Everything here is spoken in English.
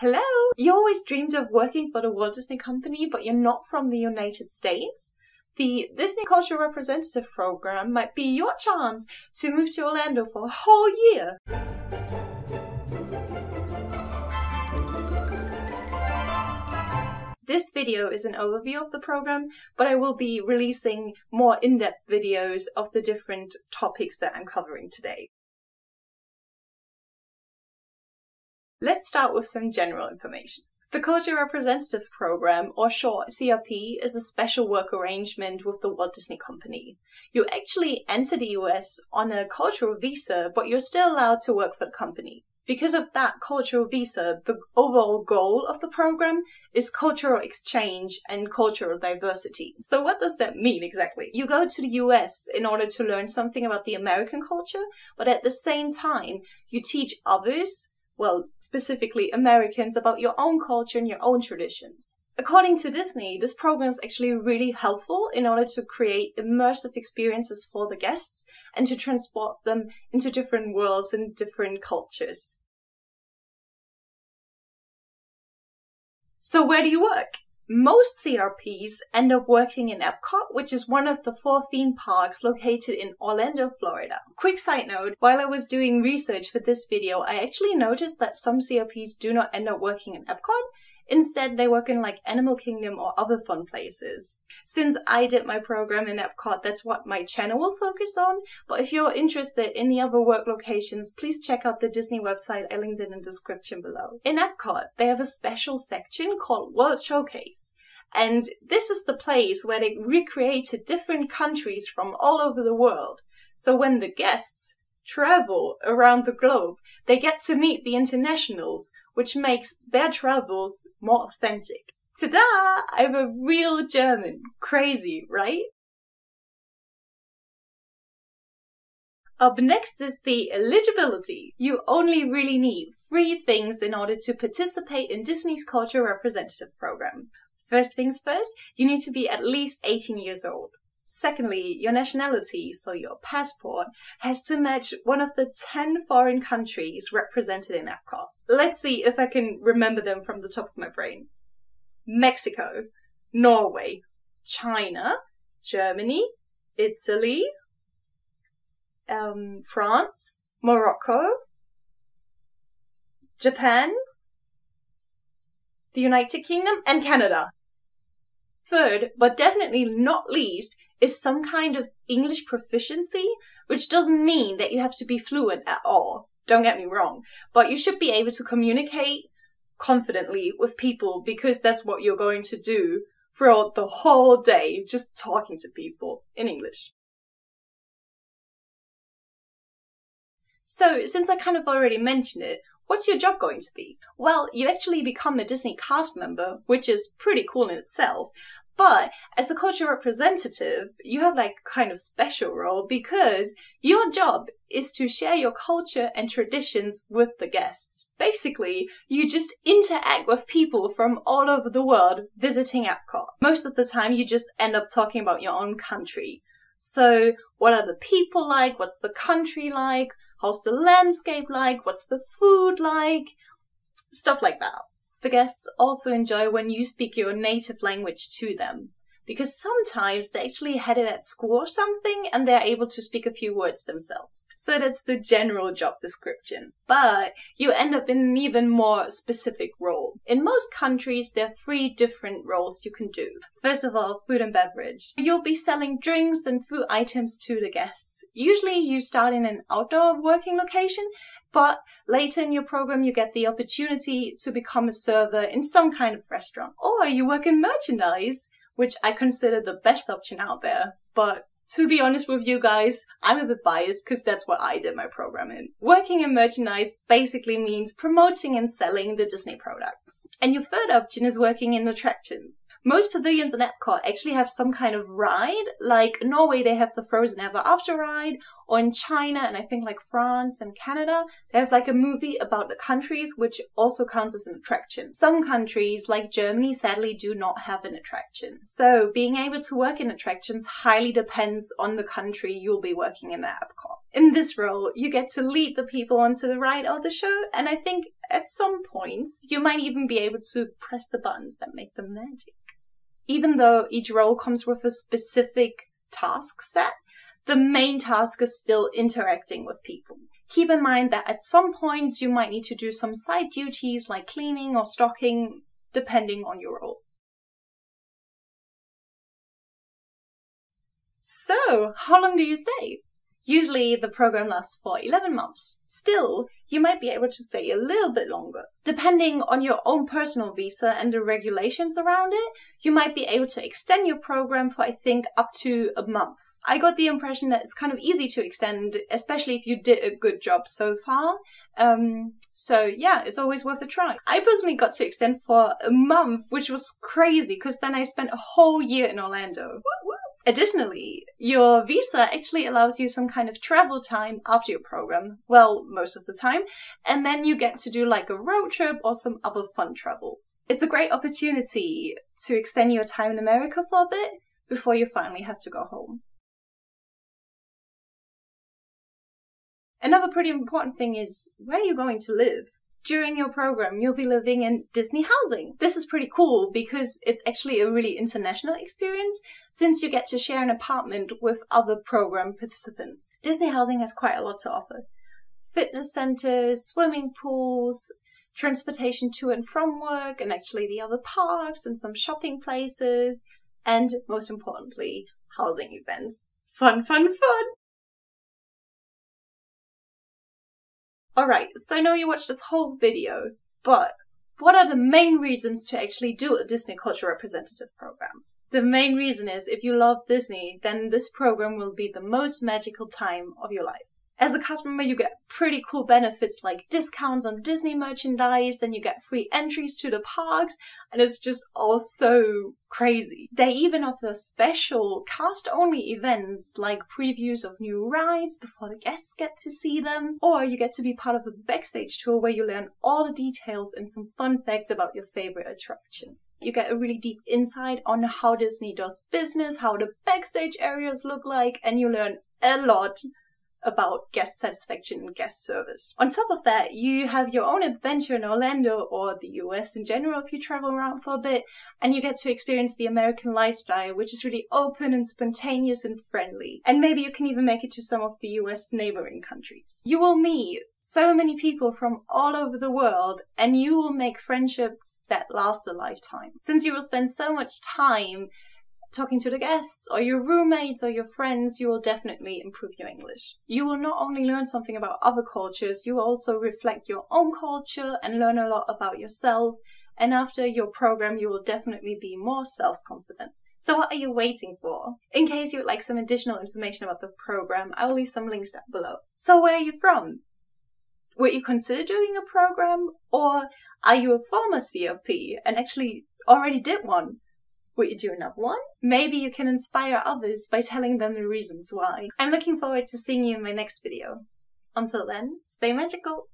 Hello! You always dreamed of working for the Walt Disney Company, but you're not from the United States? The Disney Cultural Representative Program might be your chance to move to Orlando for a whole year. This video is an overview of the program, but I will be releasing more in-depth videos of the different topics that I'm covering today. Let's start with some general information. The Culture Representative Program, or short CRP, is a special work arrangement with the Walt Disney Company. You actually enter the US on a cultural visa, but you're still allowed to work for the company. Because of that cultural visa, the overall goal of the program is cultural exchange and cultural diversity. So what does that mean exactly? You go to the US in order to learn something about the American culture, but at the same time, you teach others well, specifically Americans, about your own culture and your own traditions. According to Disney, this program is actually really helpful in order to create immersive experiences for the guests and to transport them into different worlds and different cultures. So where do you work? Most CRPs end up working in Epcot, which is one of the four theme parks located in Orlando, Florida. Quick side note, while I was doing research for this video, I actually noticed that some CRPs do not end up working in Epcot, Instead, they work in like Animal Kingdom or other fun places. Since I did my program in Epcot, that's what my channel will focus on. But if you're interested in the other work locations, please check out the Disney website I linked in the description below. In Epcot, they have a special section called World Showcase. And this is the place where they recreated different countries from all over the world. So when the guests travel around the globe, they get to meet the internationals which makes their travels more authentic. Ta-da! I'm a real German. Crazy, right? Up next is the eligibility. You only really need three things in order to participate in Disney's Culture Representative Program. First things first, you need to be at least 18 years old. Secondly, your nationality, so your passport, has to match one of the 10 foreign countries represented in Epcot. Let's see if I can remember them from the top of my brain. Mexico, Norway, China, Germany, Italy, um, France, Morocco, Japan, the United Kingdom, and Canada. Third, but definitely not least, is some kind of English proficiency, which doesn't mean that you have to be fluent at all. Don't get me wrong, but you should be able to communicate confidently with people because that's what you're going to do throughout the whole day, just talking to people in English. So, since I kind of already mentioned it, what's your job going to be? Well, you actually become a Disney cast member, which is pretty cool in itself, but as a culture representative, you have like kind of special role because your job is to share your culture and traditions with the guests. Basically, you just interact with people from all over the world visiting Epcot. Most of the time, you just end up talking about your own country. So, what are the people like? What's the country like? How's the landscape like? What's the food like? Stuff like that. The guests also enjoy when you speak your native language to them because sometimes they actually had it at school or something and they're able to speak a few words themselves. So that's the general job description. But you end up in an even more specific role. In most countries, there are three different roles you can do. First of all, food and beverage. You'll be selling drinks and food items to the guests. Usually you start in an outdoor working location but later in your program, you get the opportunity to become a server in some kind of restaurant. Or you work in merchandise, which I consider the best option out there. But to be honest with you guys, I'm a bit biased because that's what I did my program in. Working in merchandise basically means promoting and selling the Disney products. And your third option is working in attractions. Most pavilions in Epcot actually have some kind of ride, like Norway they have the Frozen Ever After ride, or in China and I think like France and Canada, they have like a movie about the countries which also counts as an attraction. Some countries like Germany sadly do not have an attraction. So being able to work in attractions highly depends on the country you'll be working in at Epcot. In this role, you get to lead the people onto the ride or the show, and I think at some points you might even be able to press the buttons that make the magic. Even though each role comes with a specific task set, the main task is still interacting with people. Keep in mind that at some points you might need to do some side duties like cleaning or stocking, depending on your role. So, how long do you stay? Usually the program lasts for 11 months. Still, you might be able to stay a little bit longer. Depending on your own personal visa and the regulations around it, you might be able to extend your program for I think up to a month. I got the impression that it's kind of easy to extend, especially if you did a good job so far. Um, so yeah, it's always worth a try. I personally got to extend for a month, which was crazy because then I spent a whole year in Orlando. Additionally, your visa actually allows you some kind of travel time after your program, well, most of the time, and then you get to do like a road trip or some other fun travels. It's a great opportunity to extend your time in America for a bit before you finally have to go home. Another pretty important thing is where you're going to live. During your program, you'll be living in Disney housing. This is pretty cool because it's actually a really international experience since you get to share an apartment with other program participants. Disney housing has quite a lot to offer. Fitness centers, swimming pools, transportation to and from work, and actually the other parks and some shopping places, and most importantly, housing events. Fun, fun, fun! Alright, so I know you watched this whole video, but what are the main reasons to actually do a Disney Culture Representative program? The main reason is if you love Disney, then this program will be the most magical time of your life. As a customer, you get pretty cool benefits like discounts on Disney merchandise, and you get free entries to the parks, and it's just all so crazy. They even offer special cast only events like previews of new rides before the guests get to see them, or you get to be part of a backstage tour where you learn all the details and some fun facts about your favorite attraction. You get a really deep insight on how Disney does business, how the backstage areas look like, and you learn a lot about guest satisfaction and guest service. On top of that, you have your own adventure in Orlando or the US in general if you travel around for a bit, and you get to experience the American lifestyle, which is really open and spontaneous and friendly. And maybe you can even make it to some of the US neighboring countries. You will meet so many people from all over the world, and you will make friendships that last a lifetime. Since you will spend so much time talking to the guests or your roommates or your friends, you will definitely improve your English. You will not only learn something about other cultures, you will also reflect your own culture and learn a lot about yourself. And after your program, you will definitely be more self-confident. So what are you waiting for? In case you would like some additional information about the program, I will leave some links down below. So where are you from? Would you consider doing a program? Or are you a former CRP and actually already did one? Would you do another one? Maybe you can inspire others by telling them the reasons why. I'm looking forward to seeing you in my next video. Until then, stay magical!